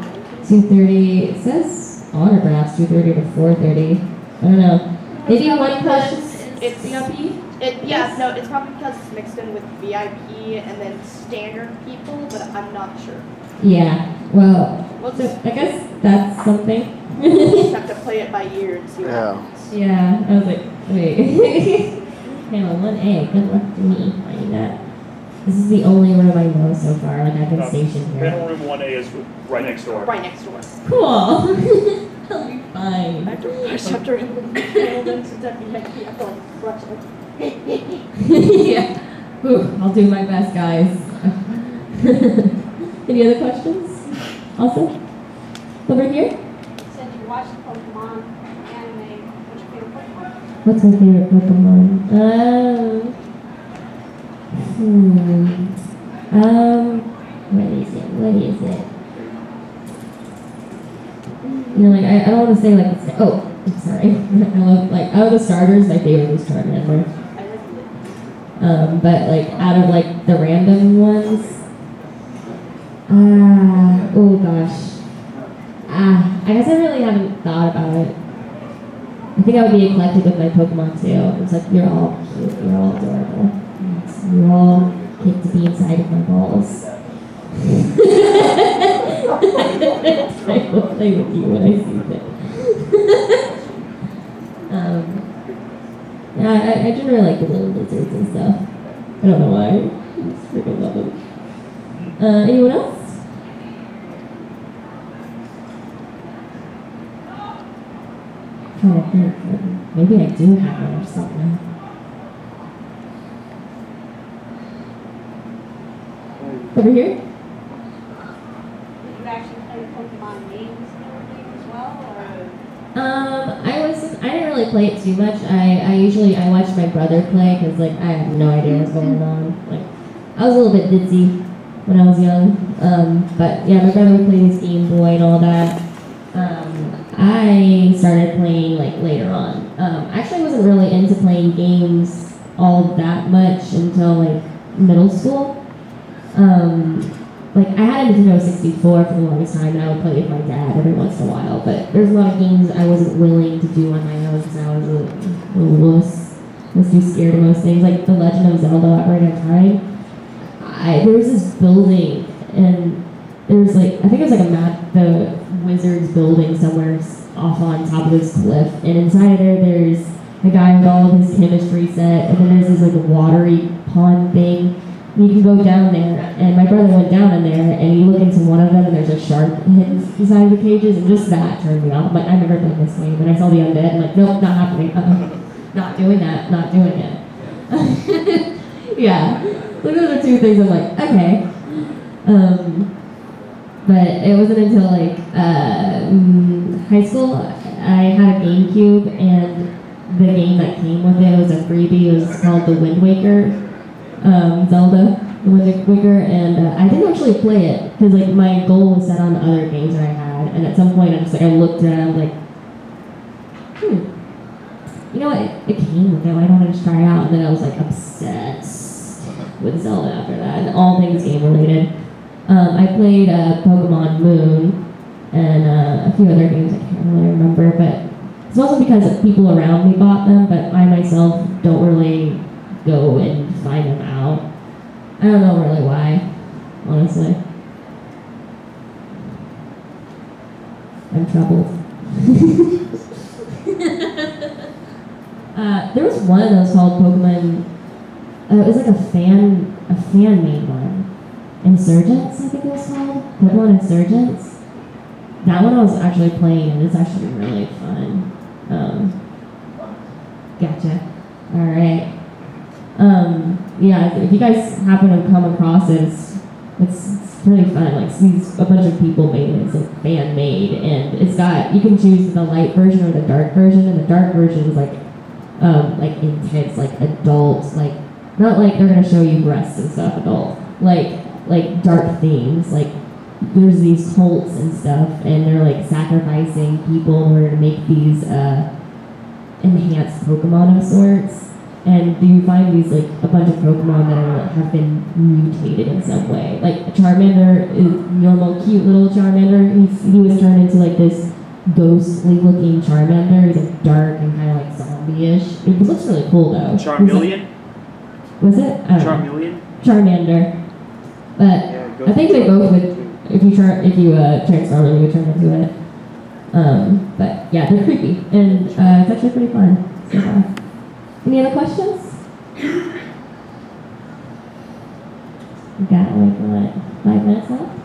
two thirty. It says autographs, two thirty to four thirty. I don't know. Maybe It's one probably question. because It's VIP. It, yeah, no, it's probably because it's mixed in with VIP and then standard people, but I'm not sure. Yeah. Well, We'll so I guess that's something. we'll just have to (laughs) play it by ear and see what Yeah. happens. yeah. I was like, wait. (laughs) Panel one A. Good luck to me finding that. This is the only room I know so far. Like I've been Uh, stationed here. Panel room 1A is right next door. Right next door. Cool. (laughs) I'll be fine. have to, I just have to remember since I'm VIP. I have to like brush it. yeah. Ooh, I'll do my best, guys. (laughs) Any other questions? Also? Over here? You said you watched the Pokemon anime. What's your favorite Pokemon? What's my favorite Pokemon? Um. Hmm. Um. What is it? What is it? You know, like I, I don't want to say like oh, I'm sorry. (laughs) I love like out of the starters, my favorite was Charmander. Um, but like out of like the random ones, ah, oh gosh, ah, I guess I really haven't thought about it. I think I would be eclectic with my Pokemon too. It's like you're all cute, you're all adorable. You're all get to be inside of my balls. (laughs) I will play with you when I see fit. um, yeah, I, I generally like the little lizards and stuff. I don't know why. I just freaking love them. Uh, anyone else? To. Maybe I do have one or something. Over here? Did you actually play the Pokemon games and everything as well, or? Um, I was I didn't really play it too much. I, I usually I watched my brother play because like I had no idea what's going on. Like I was a little bit ditzy when I was young. Um, but yeah, my brother would play his Game Boy and all that. Um, I started playing like later on. Um, actually, wasn't really into playing games all that much until like middle school. Um, like I had a Nintendo 64 for the longest time, and I would play with my dad every once in a while. But there's a lot of games I wasn't willing to do on my own because I was a, a wuss. Was too scared of most things, like The Legend of Zelda: Ocarina of Time. I there was this building, and there was like I think it was like a map, the wizard's building somewhere off on top of this cliff, and inside there there's a guy with all of his chemistry set, and then there's this like watery pond thing. You can go down there, and my brother went down in there, and you look into one of them, and there's a shark hidden inside the cages, and just that turned me off. Like, I've never played this game. And I saw the undead, I'm like, nope, not happening. Uh-uh. Not doing that. Not doing it. (laughs) yeah, those are the two things. I'm like, okay. Um, but it wasn't until like uh, high school I had a GameCube, and the game that came with it was a freebie. It was called The Wind Waker um, Zelda, The Wind Waker, and uh, I didn't actually play it because like my goal was set on other games that I had, and at some point I just like I looked at it, like, hmm, you know what? It, it came with it. Why don't I just try it out? And then I was like obsessed with Zelda after that, and all things game related. Um, I played uh, Pokemon Moon and uh, a few other games I can't really remember, but it's also because people around me bought them, but I myself don't really go and find them out. I don't know really why, honestly. I'm troubled. (laughs) uh, there was one that was called Pokemon. Uh, it was like a fan, a fan made one. Insurgence, I think it was called. Pokemon Insurgence. That one I was actually playing, and it's actually really fun. Um, gotcha. All right. Um, yeah, if you guys happen to come across it, it's, it's, it's pretty fun. Like these, a bunch of people made it. It's like fan made, and it's got you can choose the light version or the dark version, and the dark version is like, um, like intense, like adult, like not like they're gonna show you breasts and stuff, adult, like like dark themes, like there's these cults and stuff, and they're like sacrificing people in order to make these uh, enhanced Pokemon of sorts. And you find these like a bunch of Pokemon that are, have been mutated in some way. Like Charmander is normal, cute little Charmander. He's, he was turned into like this ghostly looking Charmander. He's like dark and kind of like zombie-ish. It looks really cool though. He's like- Charmeleon? was it? I don't. Charmeleon? Charmander. But I think they both would. If you try, if you uh, transform them, you would turn into it. Um, but yeah, they're creepy, and uh, it's actually pretty fun so far. Any other questions? We got like what five minutes left.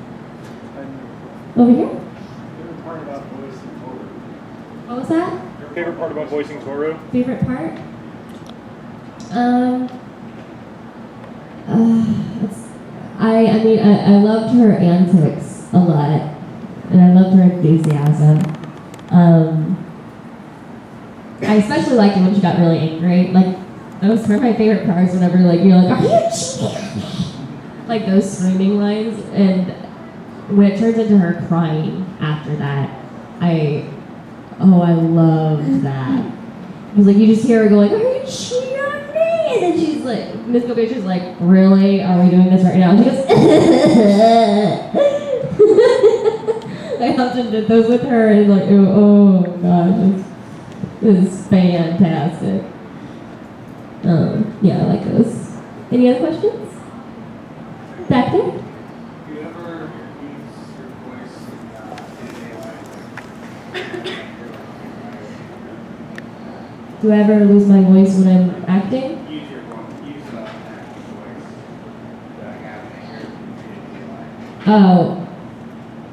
Over here. What was that? Your favorite part about voicing Tohru? Favorite part? Um. Uh, it's, I I mean I, I loved her antics a lot, and I loved her enthusiasm. Um. I especially liked it when she got really angry. Like those were my favorite parts. Whenever like you're like, are you cheating? Like those screaming lines, and when it turns into her crying after that, I oh I loved that. Because like you just hear her go like, "Are you cheating on me?" And then she's like, Miss Kobayashi like, "Really? Are we doing this right now?" And she goes, (laughs) I often did those with her, and like, oh, oh gosh, it's fantastic. Um, yeah, I like those. Any other questions? Back there? Do I ever lose my voice when I'm acting? Oh,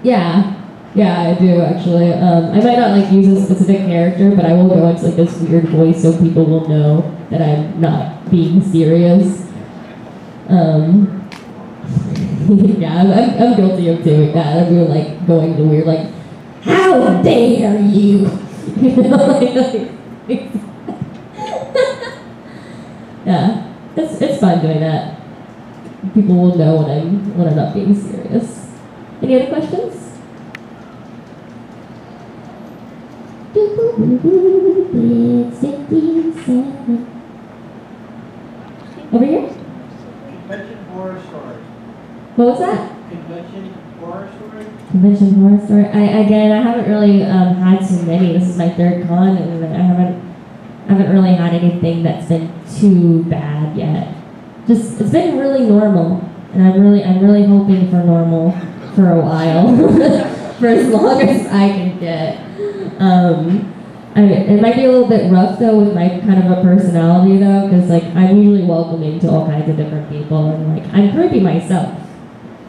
yeah, yeah, I do actually. Um, I might not like use a specific character, but I will go into like this weird voice so people will know that I'm not being serious. Um, (laughs) yeah, I'm, I'm, I'm guilty of doing that. I'm like going to weird like, how dare you? (laughs) (laughs) Yeah, it's it's fun doing that. People will know when I'm when I'm not being serious. Any other questions? It's 57. (laughs) Over here? Convention horror story. What was that? Convention horror story. Convention horror story. I again, I haven't really um, had too many. This is my third con, and I haven't, I haven't really had anything that's been too bad yet. Just it's been really normal, and I'm really, I'm really hoping for normal for a while, (laughs) for as long as I can get. Um, I, it might be a little bit rough though with my kind of a personality though, because like I'm usually welcoming to all kinds of different people, and like I'm creepy myself.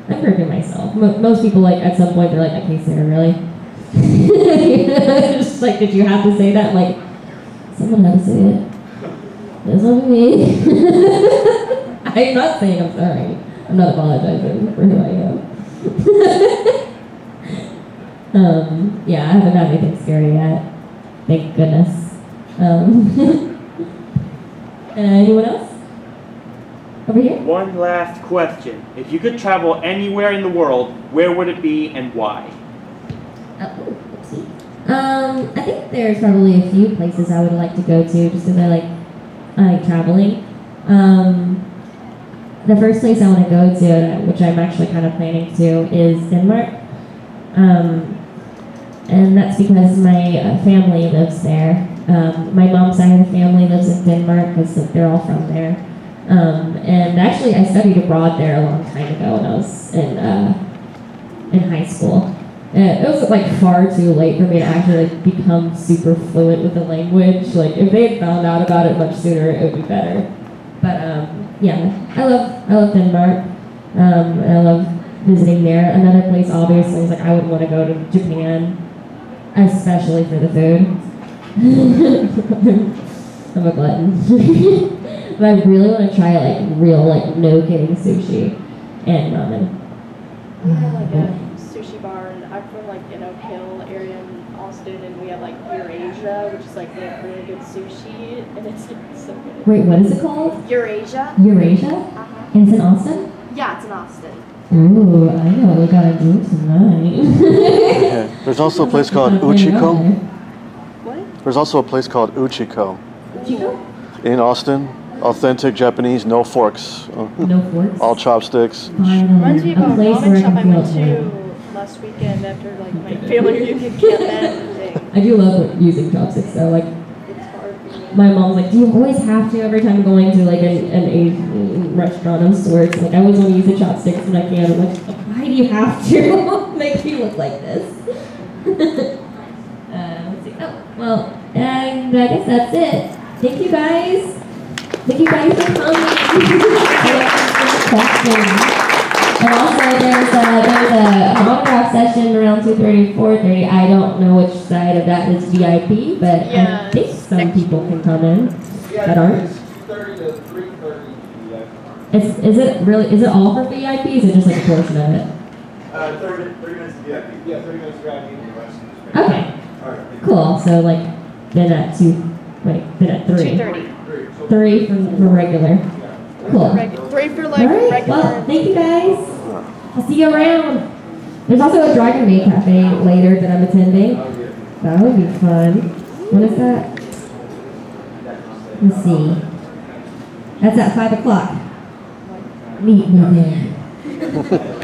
I'm creepy myself. Mo most people like at some point they're like, okay, Sarah, really? (laughs) Just like, did you have to say that? Like, someone had to say it. This was me. (laughs) I'm not saying I'm sorry. I'm not apologizing for who I am. (laughs) um, yeah, I haven't had anything scary yet. Thank goodness. Um, (laughs) uh, anyone else? Over here? One last question. If you could travel anywhere in the world, where would it be and why? Oh, oopsie. Um, I think there's probably a few places I would like to go to just because I like I like traveling. Um, the first place I want to go to, which I'm actually kind of planning to, is Denmark. Um, and that's because my uh, family lives there. Um, my mom's side of the family lives in Denmark because they're all from there. Um, and actually, I studied abroad there a long time ago when I was in uh, in high school. And it was like far too late for me to actually like become super fluent with the language. Like if they had found out about it much sooner, it would be better. But um, yeah, I love I love Denmark. Um, I love visiting there. Another place, obviously, is like I would want to go to Japan, especially for the food. (laughs) I'm a glutton, (laughs) but I really want to try like real, like no kidding sushi and ramen. We have like a sushi bar, and I'm from like in Oak Hill area in Austin, and we have like Eurasia, which is like they have really good sushi, and it's like so good. Wait, what is it called? Eurasia. Eurasia? Uh-huh. And it's in Austin? Yeah, it's in Austin. Ooh, I know what we gotta do tonight. Yeah. (laughs) There's also a place called Uchiko. What? There's also a place called Uchiko Chico? in Austin. Authentic Japanese, no forks. No forks? All chopsticks. Reminds me Finally, of a a place where ramen I shop I went to last weekend after like my family reunion campaign thing. I do love using chopsticks though. Like, It's hard for me. My mom's like, do you always have to every time I'm going to like an, an Asian restaurant of sorts? Like, I always want to use the chopsticks when I can. I'm like, why do you have to (laughs) make me look like this? (laughs) uh. Oh, well, and I guess that's it. Thank you guys. Thank you guys for coming. (laughs) questions. And also, there's a, there's a autograph session around 2.30, 4.30. I don't know which side of that is VIP, but I think some people can come in that aren't. thirty to three thirty. Is, is it really, is it all for VIP? Is it just like a portion of it? Uh, thirty, thirty minutes VIP. Yeah, thirty minutes VIP and the rest is. Okay. Alright. Cool. So like, then at two, wait, then at three. 2:30. Three for, for regular. Cool. Reg- Three for All like right. regular. Well, thank you guys. I'll see you around. There's also a Dragon Maid Cafe later that I'm attending. That would be fun. When is that? Let's see. That's at five o'clock. Meet me there. (laughs)